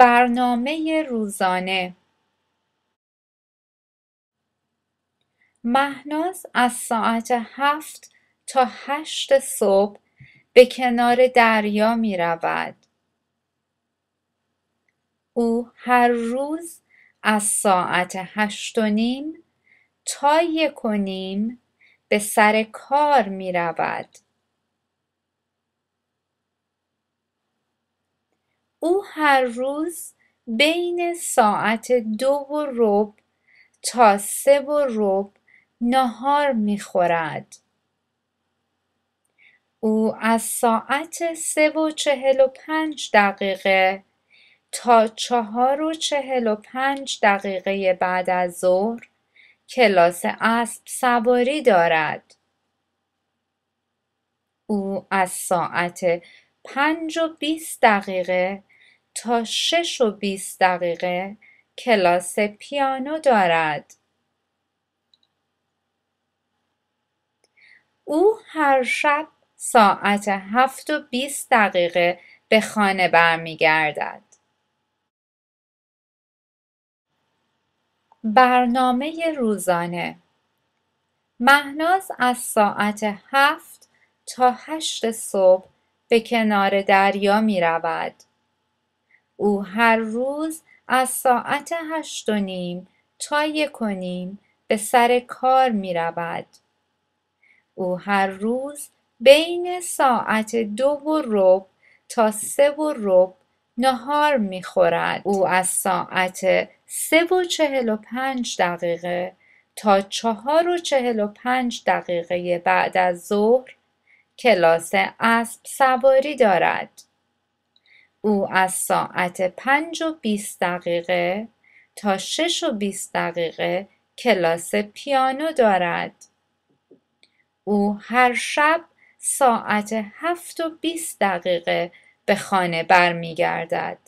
برنامه روزانه مهناز از ساعت هفت تا هشت صبح به کنار دریا می رود. او هر روز از ساعت هشت و نیم تا یک و نیم به سر کار می رود. او هر روز بین ساعت دو و ربع تا سه و ربع نهار می‌خورد. او از ساعت سه و چهل و پنج دقیقه تا چهار و چهل و پنج دقیقه بعد از ظهر کلاس اسب سواری دارد. او از ساعت پنج و بیست دقیقه تا شش و بیست دقیقه کلاس پیانو دارد. او هر شب ساعت هفت و بیست دقیقه به خانه برمیگردد. برنامه روزانه. مهناز از ساعت هفت تا هشت صبح به کنار دریا می رود. او هر روز از ساعت هشت و نیم تا یک و نیم به سر کار می رود. او هر روز بین ساعت دو و ربع تا سه و ربع نهار می خورد. او از ساعت سه و چهل و پنج دقیقه تا چهار و چهل و پنج دقیقه بعد از ظهر کلاس اسب سواری دارد. او از ساعت پنج و بیست دقیقه تا شش و بیست دقیقه کلاس پیانو دارد. او هر شب ساعت هفت و بیست دقیقه به خانه برمیگردد.